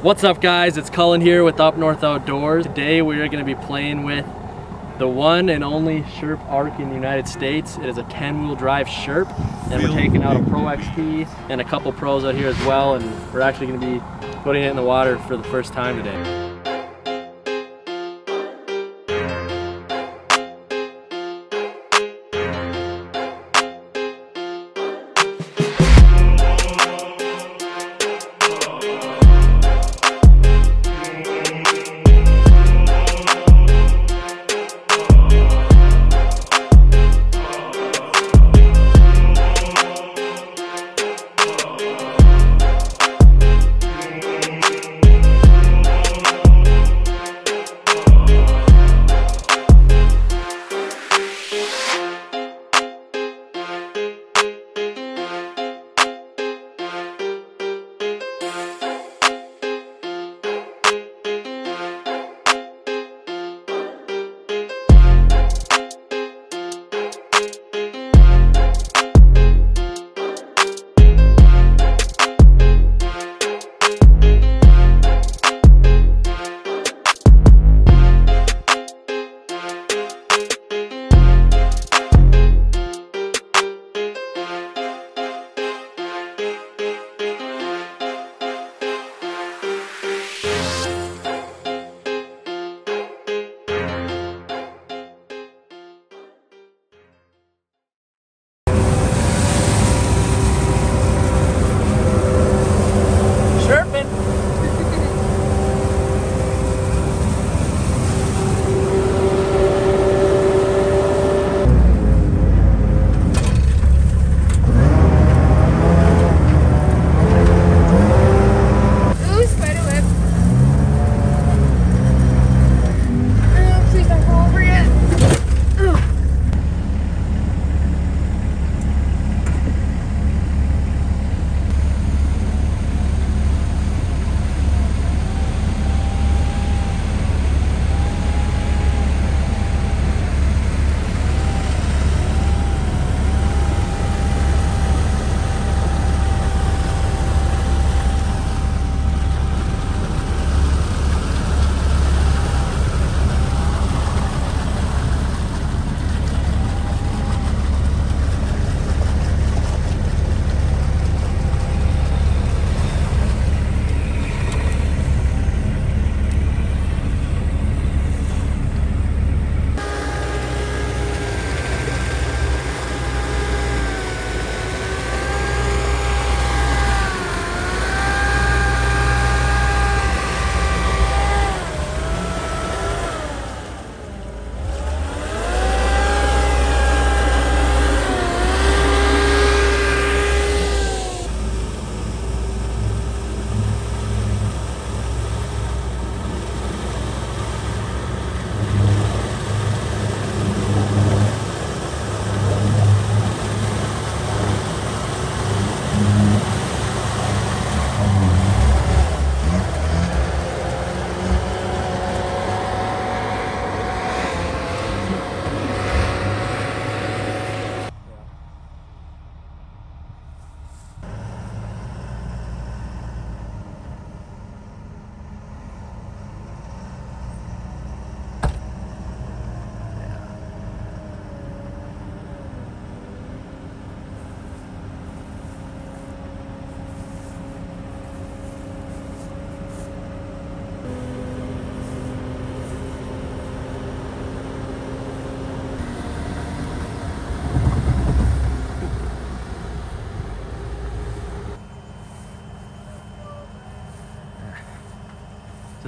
What's up guys, it's Cullen here with Up North Outdoors. Today we are going to be playing with the one and only Sherp Ark in the United States. It is a 10 wheel drive Sherp and we're taking out a Pro XT and a couple pros out here as well and we're actually going to be putting it in the water for the first time today.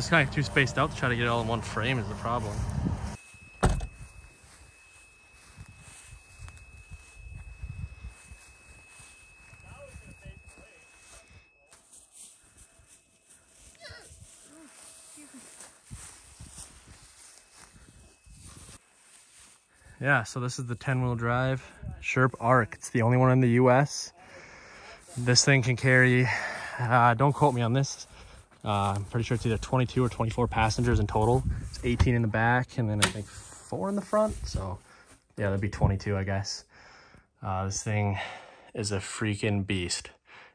Just kind of too spaced out to try to get it all in one frame is the problem. Yeah, so this is the 10 wheel drive Sherp Ark. It's the only one in the US. This thing can carry, uh, don't quote me on this, uh, I'm pretty sure it's either 22 or 24 passengers in total. It's 18 in the back and then I think four in the front. So yeah, that'd be 22, I guess. Uh, this thing is a freaking beast.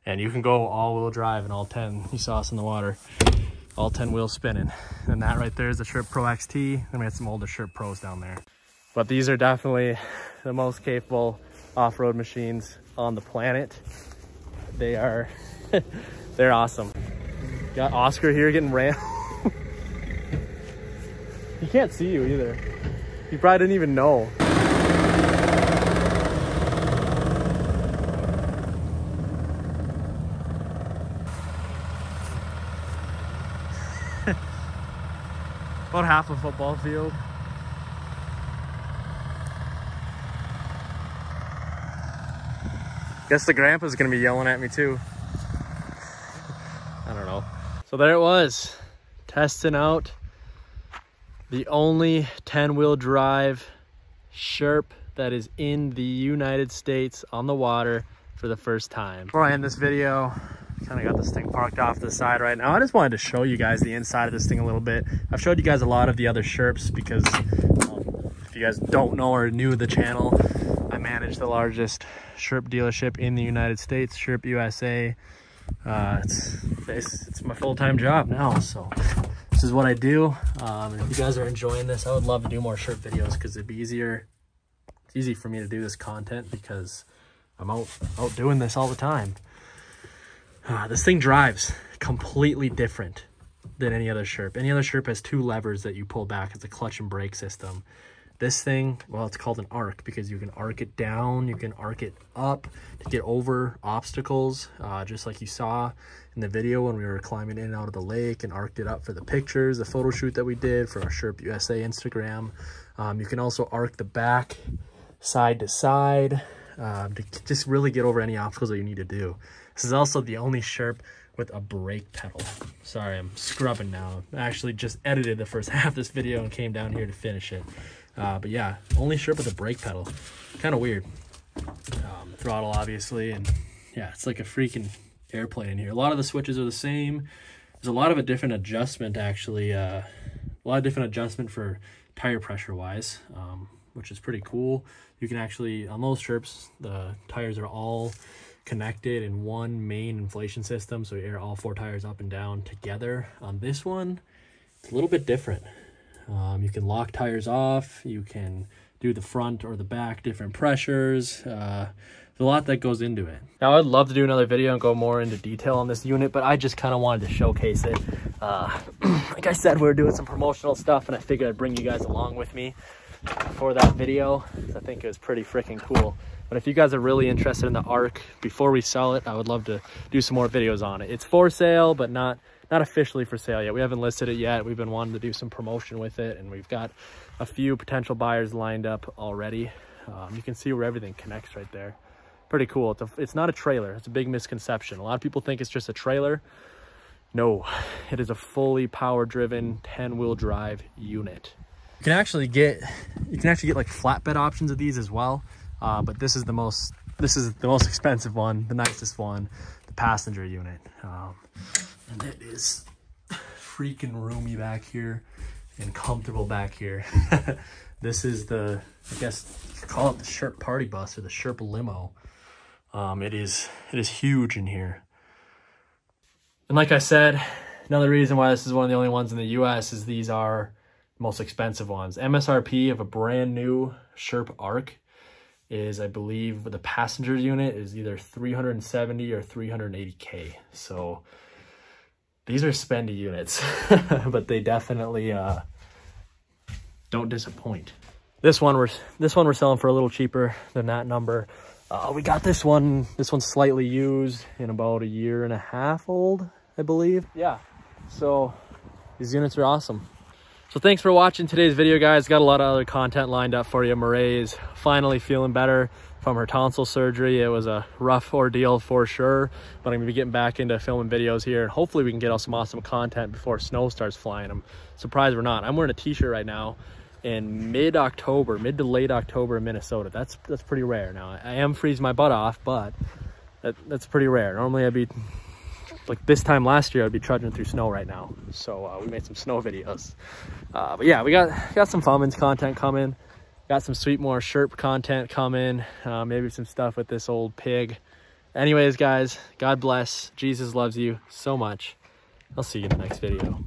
And you can go all-wheel drive and all 10. You saw us in the water. All 10 wheels spinning. And that right there is the Sherp Pro XT. Then we had some older Sherp Pros down there. But these are definitely the most capable off-road machines on the planet. They are, they're awesome. Got Oscar here getting ran. he can't see you either. He probably didn't even know. About half a football field. Guess the grandpa's gonna be yelling at me too. So there it was, testing out the only 10 wheel drive Sherp that is in the United States on the water for the first time. Before I end this video, kind of got this thing parked off to the side right now. I just wanted to show you guys the inside of this thing a little bit. I've showed you guys a lot of the other Sherps because um, if you guys don't know or new the channel, I manage the largest Sherp dealership in the United States, Sherp USA. Uh, it's, it's, it's my full-time job now, so this is what I do. Um, if you guys are enjoying this, I would love to do more Sherp videos because it'd be easier. It's easy for me to do this content because I'm out, out doing this all the time. Uh, this thing drives completely different than any other Sherp. Any other Sherp has two levers that you pull back. It's a clutch and brake system. This thing, well, it's called an arc because you can arc it down, you can arc it up to get over obstacles, uh, just like you saw in the video when we were climbing in and out of the lake and arced it up for the pictures, the photo shoot that we did for our Sherp USA Instagram. Um, you can also arc the back side to side um, to just really get over any obstacles that you need to do. This is also the only Sherp with a brake pedal. Sorry, I'm scrubbing now. I actually just edited the first half of this video and came down here to finish it. Uh, but yeah, only Sherp with a brake pedal. Kind of weird. Um, throttle, obviously, and yeah, it's like a freaking airplane in here. A lot of the switches are the same. There's a lot of a different adjustment, actually. Uh, a lot of different adjustment for tire pressure-wise, um, which is pretty cool. You can actually, on those Sherps, the tires are all connected in one main inflation system, so you air all four tires up and down together. On this one, it's a little bit different. Um, you can lock tires off, you can do the front or the back, different pressures. Uh, there's a lot that goes into it. Now, I'd love to do another video and go more into detail on this unit, but I just kind of wanted to showcase it. Uh, like I said, we are doing some promotional stuff, and I figured I'd bring you guys along with me for that video. I think it was pretty freaking cool. But if you guys are really interested in the ARK, before we sell it, I would love to do some more videos on it. It's for sale, but not not officially for sale yet. We haven't listed it yet. We've been wanting to do some promotion with it, and we've got a few potential buyers lined up already. Um, you can see where everything connects right there. Pretty cool. It's, a, it's not a trailer. It's a big misconception. A lot of people think it's just a trailer. No, it is a fully power-driven 10-wheel drive unit. You can actually get, you can actually get like flatbed options of these as well. Uh, but this is the most this is the most expensive one, the nicest one, passenger unit. Um, and it is freaking roomy back here and comfortable back here. this is the, I guess call it the Sherp party bus or the Sherp limo. Um, it is it is huge in here. And like I said, another reason why this is one of the only ones in the US is these are most expensive ones. MSRP of a brand new Sherp Ark is I believe the passenger unit is either 370 or 380k. So these are spendy units, but they definitely uh, don't disappoint. This one we're this one we're selling for a little cheaper than that number. Uh, we got this one. This one's slightly used in about a year and a half old, I believe. Yeah. So these units are awesome. So thanks for watching today's video, guys. Got a lot of other content lined up for you. Marae's finally feeling better from her tonsil surgery. It was a rough ordeal for sure, but I'm gonna be getting back into filming videos here. Hopefully we can get out some awesome content before snow starts flying. I'm surprised we're not. I'm wearing a t-shirt right now in mid-October, mid to late October in Minnesota. That's that's pretty rare. Now, I am freezing my butt off, but that, that's pretty rare. Normally I'd be like this time last year, I'd be trudging through snow right now. So uh, we made some snow videos. Uh, but yeah, we got got some Fummins content coming. Got some Sweetmore Sherp content coming. Uh, maybe some stuff with this old pig Anyways, guys, God bless. Jesus loves you so much. I'll see you in the next video.